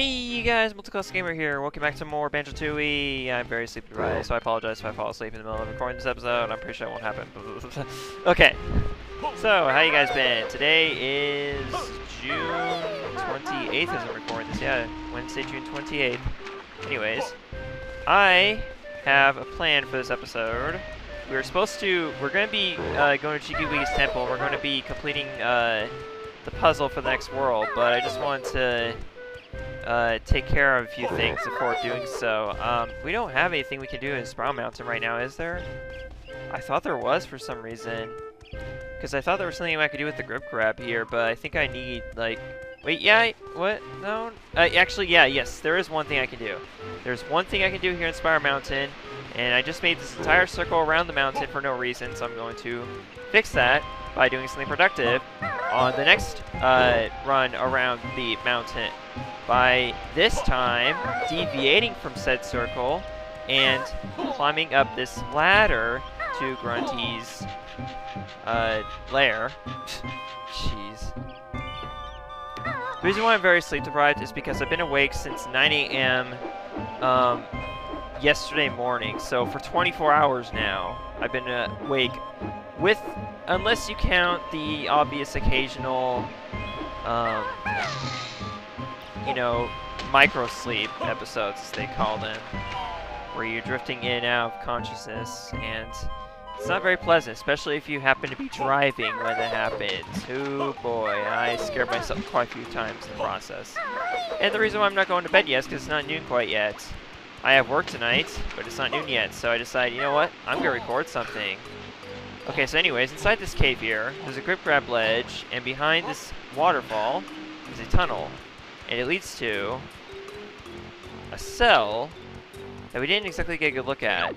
Hey you guys, MultiClassic Gamer here. Welcome back to more Banjo Tooie. I'm very sleepy deprived, so I apologize if I fall asleep in the middle of recording this episode. I'm pretty sure it won't happen. okay. So, how you guys been? Today is June 28th as I'm recording this. Yeah, Wednesday, June 28th. Anyways, I have a plan for this episode. We are supposed to, we're going to be uh, going to Jiggy temple. We're going to be completing uh, the puzzle for the next world, but I just wanted to uh, take care of a few things before doing so. Um, we don't have anything we can do in Spiral Mountain right now, is there? I thought there was for some reason. Because I thought there was something I could do with the grip grab here, but I think I need, like... Wait, yeah, what? No? Uh, actually, yeah, yes, there is one thing I can do. There's one thing I can do here in Spiral Mountain, and I just made this entire circle around the mountain for no reason, so I'm going to fix that by doing something productive on the next uh, run around the mountain by this time deviating from said circle and climbing up this ladder to Grunty's uh, lair. Jeez. The reason why I'm very sleep deprived is because I've been awake since 9 a.m. Um, yesterday morning. So for 24 hours now, I've been awake with, unless you count the obvious occasional, um, you know, micro sleep episodes, as they call them, where you're drifting in and out of consciousness, and it's not very pleasant, especially if you happen to be driving when that happens. Oh boy, I scared myself quite a few times in the process. And the reason why I'm not going to bed yet is because it's not noon quite yet. I have work tonight, but it's not noon yet, so I decided, you know what, I'm going to record something. Okay, so anyways, inside this cave here, there's a grip grab ledge, and behind this waterfall is a tunnel. And it leads to a cell that we didn't exactly get a good look at.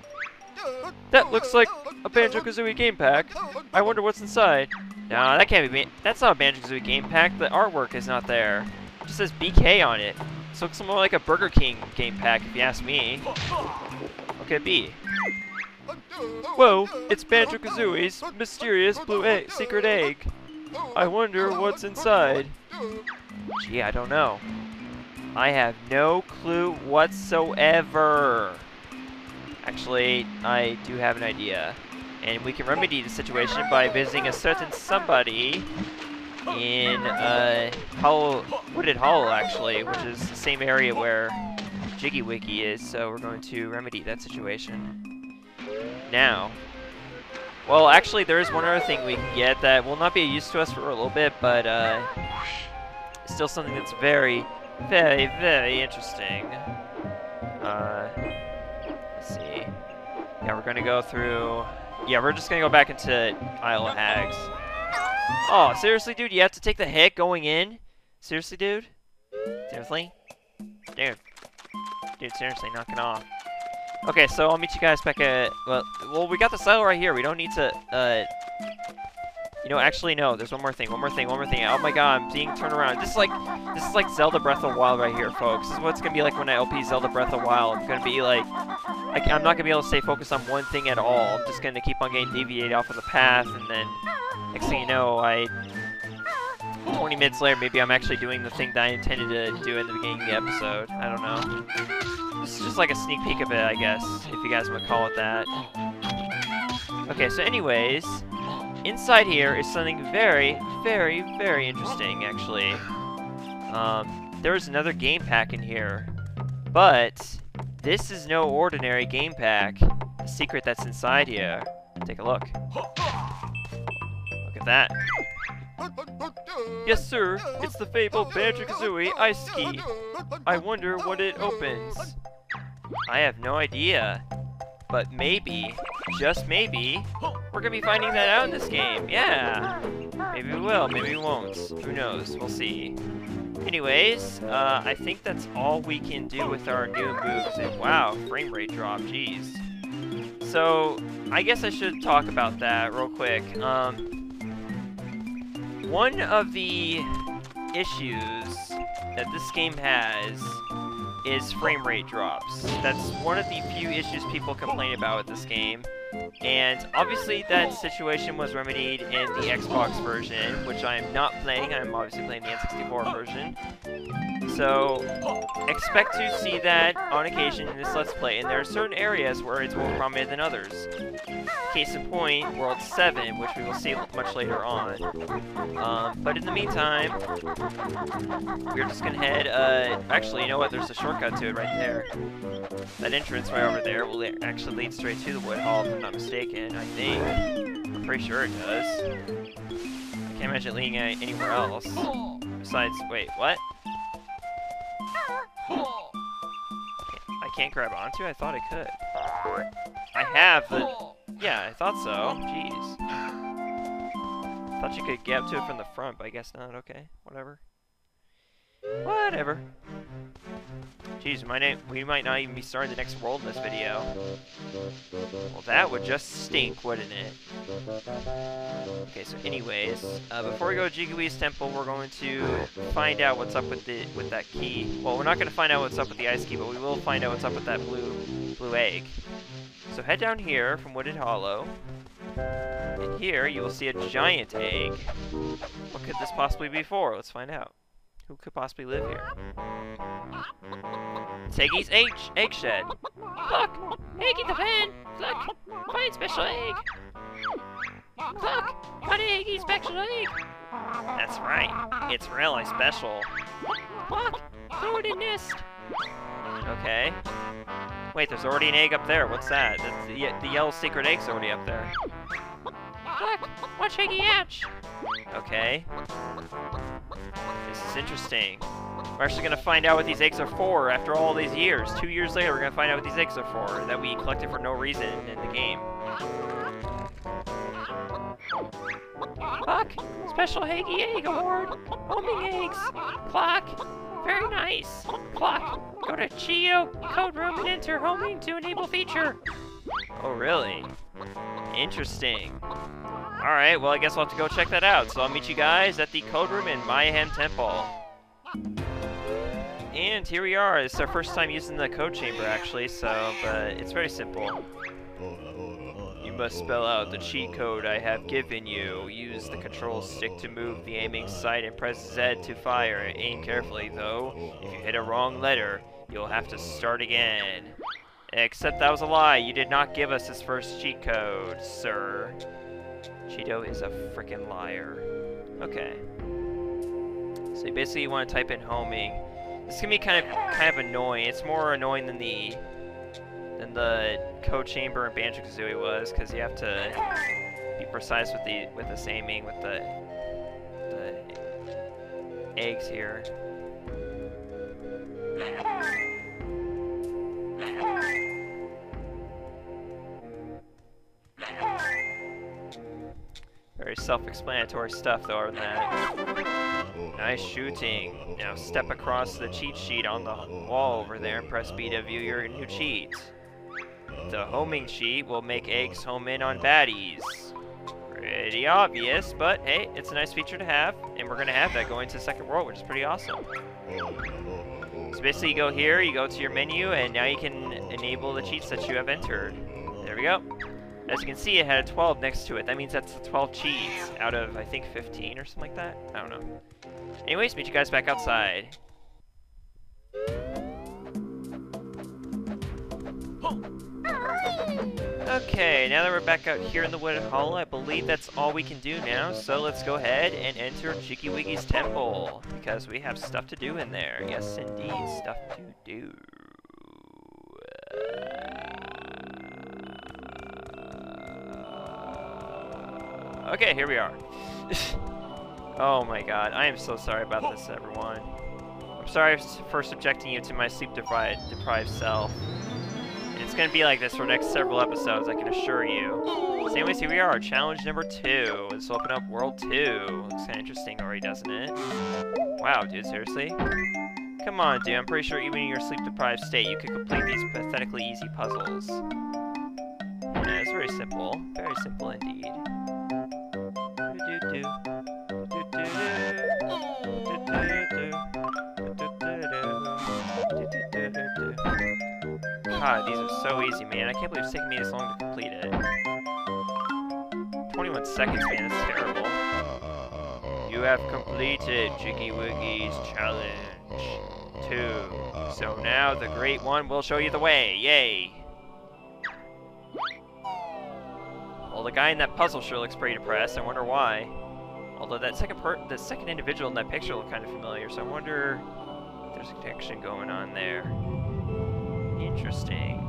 That looks like a Banjo-Kazooie game pack. I wonder what's inside. Nah, that can't be. That's not a Banjo-Kazooie game pack. The artwork is not there. It just says BK on it. This looks more like a Burger King game pack, if you ask me. It be? Whoa, it's Banjo-Kazooie's mysterious blue egg, secret egg. I wonder what's inside. Gee, I don't know. I have no clue whatsoever. Actually, I do have an idea. And we can remedy the situation by visiting a certain somebody in uh, Hollow, Wooded Hollow, actually, which is the same area where Jiggy Wiggy is, so we're going to remedy that situation. Now, well, actually, there is one other thing we can get that will not be used to us for a little bit, but uh, still something that's very, very, very interesting. Uh, let's see. Yeah, we're going to go through... Yeah, we're just going to go back into Isle of Hags. Oh, seriously, dude? You have to take the hit going in? Seriously, dude? Seriously? Dude. Dude, seriously, knock it off. Okay, so I'll meet you guys back at... Well, well we got the silo right here. We don't need to... Uh, you know, actually, no. There's one more thing. One more thing. One more thing. Oh my god, I'm being turned around. This is like... This is like Zelda Breath of Wild right here, folks. This is what it's going to be like when I LP Zelda Breath of Wild. I'm going to be like... like I'm not going to be able to stay focused on one thing at all. I'm just going to keep on getting deviated off of the path, and then... Next thing you know, I 20 minutes later, maybe I'm actually doing the thing that I intended to do in the beginning of the episode. I don't know. This is just like a sneak peek of it, I guess, if you guys would call it that. Okay, so anyways, inside here is something very, very, very interesting, actually. Um, there's another game pack in here, but this is no ordinary game pack. The secret that's inside here. Take a look. That. Yes, sir. It's the fabled Banjo-Kazooie Ice Key. I wonder what it opens. I have no idea. But maybe, just maybe, we're gonna be finding that out in this game. Yeah. Maybe we will, maybe we won't. Who knows? We'll see. Anyways, uh, I think that's all we can do with our new moves. And wow, frame rate drop, jeez. So, I guess I should talk about that real quick. Um, one of the issues that this game has is frame rate drops. That's one of the few issues people complain about with this game. And obviously that situation was remedied in the Xbox version, which I am not playing. I'm obviously playing the N64 version. So, expect to see that on occasion in this Let's Play, and there are certain areas where it's more prominent than others. Case in point, World 7, which we will see much later on. Um, but in the meantime, we're just gonna head, uh, actually, you know what, there's a shortcut to it right there. That entrance right over there will actually lead straight to the Wood Hall, if I'm not mistaken, I think. I'm pretty sure it does. I can't imagine it leading anywhere else. Besides, wait, what? I can't grab onto? I thought I could. I have the... Yeah, I thought so. Jeez. Thought you could get up to it from the front, but I guess not. Okay, whatever. Whatever. Jeez, my name, we might not even be starting the next world in this video. Well, that would just stink, wouldn't it? Okay, so anyways, uh, before we go to Jigwee's temple, we're going to find out what's up with the with that key. Well, we're not going to find out what's up with the ice key, but we will find out what's up with that blue blue egg. So head down here from Wooded Hollow. And here you will see a giant egg. What could this possibly be for? Let's find out. Who could possibly live here? Heggy's egg, egg shed. Look! Heggy the fan! Look! Find special egg! Look! Got Heggy's special egg! That's right. It's really special. Look! Throw it in nest! Okay. Wait, there's already an egg up there. What's that? That's the, the yellow secret egg's already up there. Look! Watch Heggy hatch! Okay. This is interesting. We're actually going to find out what these eggs are for after all these years. Two years later, we're going to find out what these eggs are for that we collected for no reason in the game. Clock! Special Haggy Egg Award! Homing eggs! Clock! Very nice! Clock! Go to Geo Code Room and enter homing to enable feature! Oh, really? Interesting. Alright, well I guess we'll have to go check that out. So I'll meet you guys at the code room in Mayahem Temple. And here we are. It's our first time using the code chamber actually, so, but it's very simple. You must spell out the cheat code I have given you. Use the control stick to move the aiming sight and press Z to fire. Aim carefully though. If you hit a wrong letter, you'll have to start again. Except that was a lie. You did not give us this first cheat code, sir. Cheato is a freaking liar. Okay. So basically you want to type in homing. This can be kind of kind of annoying. It's more annoying than the than the code chamber in Banjo Kazooie was, because you have to be precise with the with this aiming with the the eggs here. Self-explanatory stuff, though, other than that. Nice shooting. Now step across the cheat sheet on the wall over there and press B to view your new cheat. The homing cheat will make eggs home in on baddies. Pretty obvious, but hey, it's a nice feature to have, and we're to have that going to the second world, which is pretty awesome. So basically you go here, you go to your menu, and now you can enable the cheats that you have entered. There we go. As you can see, it had a 12 next to it. That means that's 12 cheats out of, I think, 15 or something like that. I don't know. Anyways, meet you guys back outside. Okay, now that we're back out here in the Wooded Hollow, I believe that's all we can do now, so let's go ahead and enter Jiggy Wiggy's temple, because we have stuff to do in there. Yes, indeed, stuff to do. Okay, here we are. oh my god, I am so sorry about this, everyone. I'm sorry for subjecting you to my sleep-deprived deprived self. It's gonna be like this for the next several episodes, I can assure you. So anyways, here we are, challenge number two. Let's open up world two. Looks kinda interesting already, doesn't it? Wow, dude, seriously? Come on, dude, I'm pretty sure even in your sleep-deprived state, you could complete these pathetically easy puzzles. Yeah, it's very simple. Very simple indeed. God, these are so easy, man. I can't believe it's taking me this long to complete it. 21 seconds, man. That's terrible. You have completed Jiggy Wiggy's challenge. Two. So now the Great One will show you the way. Yay! Well, the guy in that puzzle sure looks pretty depressed. I wonder why. Although that second per the second individual in that picture looked kind of familiar, so I wonder if there's a connection going on there. Interesting.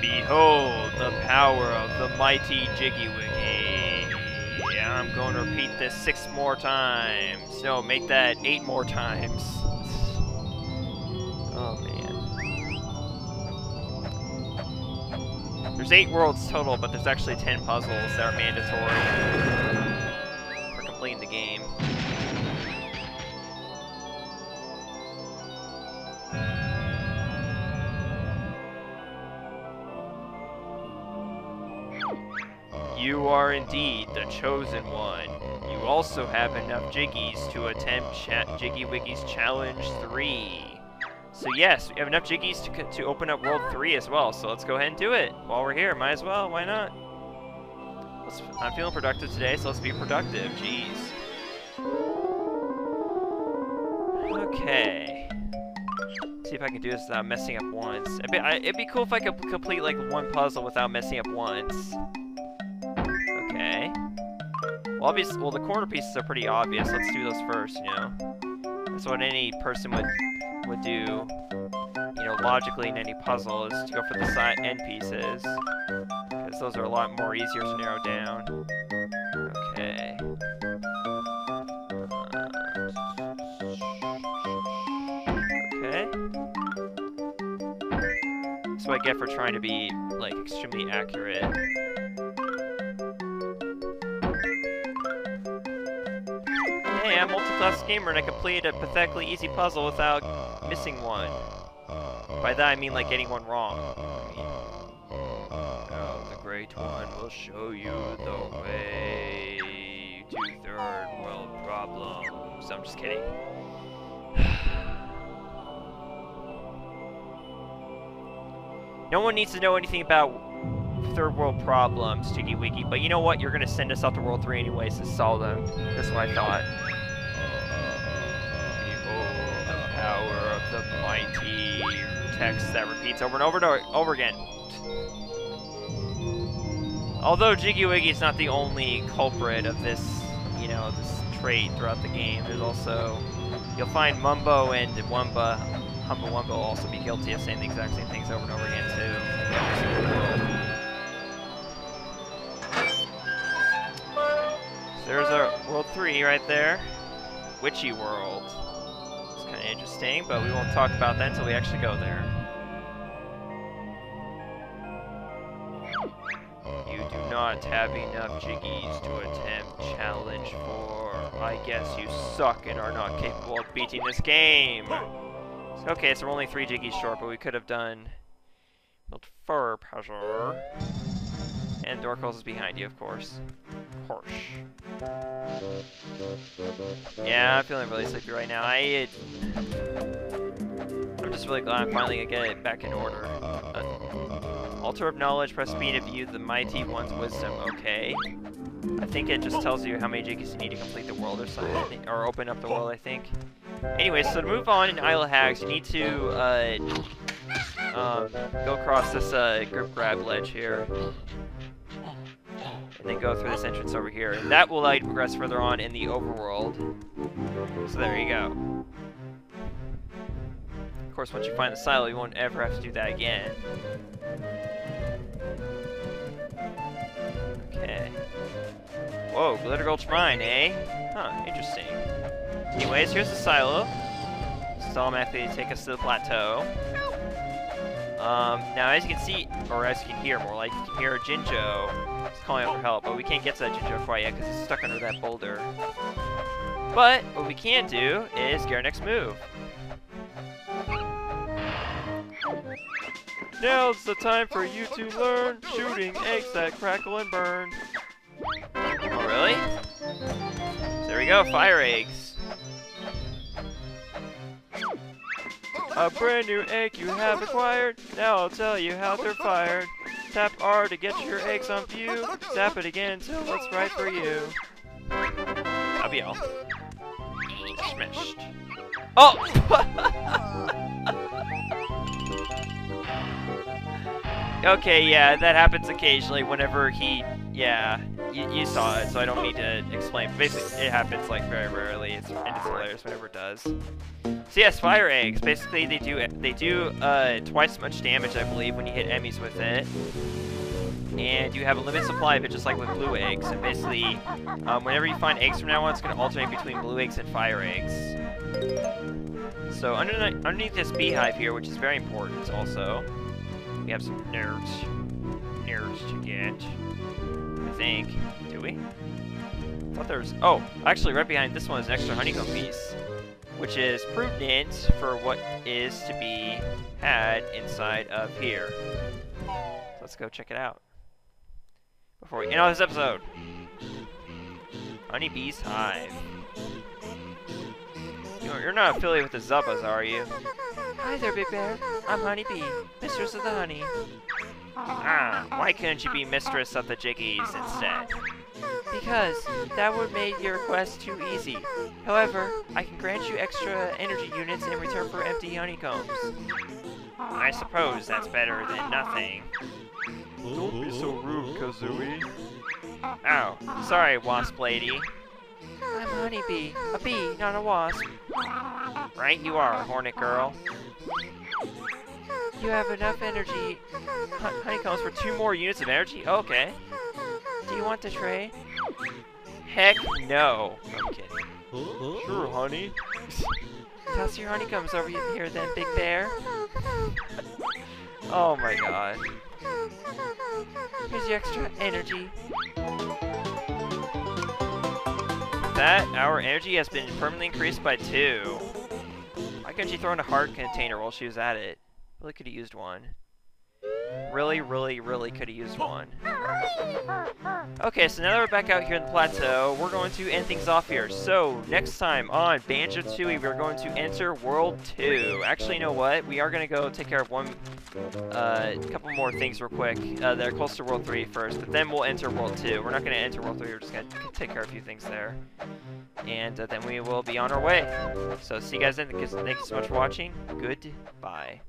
Behold the power of the mighty Jiggy Wiggy. Yeah, I'm going to repeat this six more times. No, make that eight more times. Oh man. There's eight worlds total, but there's actually ten puzzles that are mandatory for completing the game. You are indeed the chosen one. You also have enough Jiggies to attempt Cha Jiggy Wiggy's Challenge 3. So yes, we have enough Jiggies to, to open up World 3 as well, so let's go ahead and do it. While we're here, might as well, why not? Let's, I'm feeling productive today, so let's be productive, jeez. Okay. See if I can do this without messing up once. It'd be, I, it'd be cool if I could complete like one puzzle without messing up once. Well, obvious. Well, the corner pieces are pretty obvious. Let's do those first. You know, that's what any person would would do. You know, logically in any puzzle is to go for the side end pieces because those are a lot more easier to narrow down. Okay. Uh, okay. That's what I get for trying to be like extremely accurate. Multi-class gamer and I completed a pathetically easy puzzle without missing one. By that I mean like getting one wrong. Now the Great One will show you the way to third world problems. I'm just kidding. no one needs to know anything about third world problems, Jiggy Wiggy, but you know what? You're gonna send us out to World 3 anyways to solve them. That's what I thought. Power of the mighty text that repeats over and over and over again. Although Jiggy is not the only culprit of this, you know, this trait throughout the game, there's also, you'll find Mumbo and Wumba, Humba Wumba will also be guilty of saying the exact same things over and over again too. There's a World 3 right there. Witchy World. Of interesting, but we won't talk about that until we actually go there. You do not have enough Jiggies to attempt Challenge 4. I guess you suck and are not capable of beating this game. Okay, so we're only three Jiggies short, but we could have done Build Fur Puzzle. And Dorkles is behind you, of course. Course. Yeah, I'm feeling really sleepy right now. I... I'm just really glad I'm finally gonna get it back in order. Uh, altar of knowledge, press B to view the mighty one's wisdom. Okay. I think it just tells you how many jiggies you need to complete the world or something, or open up the world, I think. Anyway, so to move on in Isle of Hags, you need to, uh, um, go across this, uh, grip grab ledge here and then go through this entrance over here. And that will allow you to progress further on in the overworld. So there you go. Of course, once you find the silo, you won't ever have to do that again. Okay. Whoa, Glitter Gulch Mine, eh? Huh, interesting. Anyways, here's the silo. This is automatically take us to the plateau. Um, now, as you can see, or as you can hear more like, you can hear Jinjo calling out for help, but we can't get to that Jinjo quite yet because he's stuck under that boulder. But, what we can do is get our next move. Now's the time for you to learn shooting eggs that crackle and burn. Oh, really? There we go, fire eggs. A brand new egg you have acquired. Now I'll tell you how they're fired. Tap R to get your eggs on view. Tap it again until it's right for you. That'll be all. Smash. Oh! okay, yeah, that happens occasionally whenever he, yeah, you, you saw it, so I don't need to explain. Basically, it happens like very rarely, it's, and it's hilarious whenever it does. So yes, fire eggs. Basically, they do they do uh, twice as much damage, I believe, when you hit enemies with it. And you have a limited supply of it, just like with blue eggs. And basically, um, whenever you find eggs from now on, it's going to alternate between blue eggs and fire eggs. So underneath, underneath this beehive here, which is very important also, we have some nerds. Nerds to get. Think. Do we? I thought there was... Oh, actually, right behind this one is an extra honeycomb piece. Which is prudent for what is to be had inside of here. So let's go check it out. Before we end all this episode. Honeybee's Hive. You're not affiliated with the Zubbas, are you? Hi there, Big Bear. I'm Honeybee, mistress of the honey. Ah, why couldn't you be mistress of the Jiggies instead? Because that would make your quest too easy. However, I can grant you extra energy units in return for empty honeycombs. I suppose that's better than nothing. Don't be so rude, Kazooie. Oh, sorry, wasp lady. I'm a honeybee. A bee, not a wasp. Right you are, hornet girl. You have enough energy honeycombs for two more units of energy? Okay. Do you want to trade? Heck no. I'm kidding. Sure, honey. Toss your honeycombs over here then, Big Bear. oh my god. Here's your extra energy. That, our energy has been permanently increased by two. Why couldn't she throw in a heart container while she was at it? Really could have used one. Really, really, really could have used one. Okay, so now that we're back out here in the plateau, we're going to end things off here. So, next time on Banjo-Tooie, we're going to enter World 2. Actually, you know what? We are going to go take care of one, uh, couple more things real quick uh, that are close to World 3 first, but then we'll enter World 2. We're not going to enter World 3, we're just going to take care of a few things there. And uh, then we will be on our way. So, see you guys then. Thank you so much for watching. Goodbye.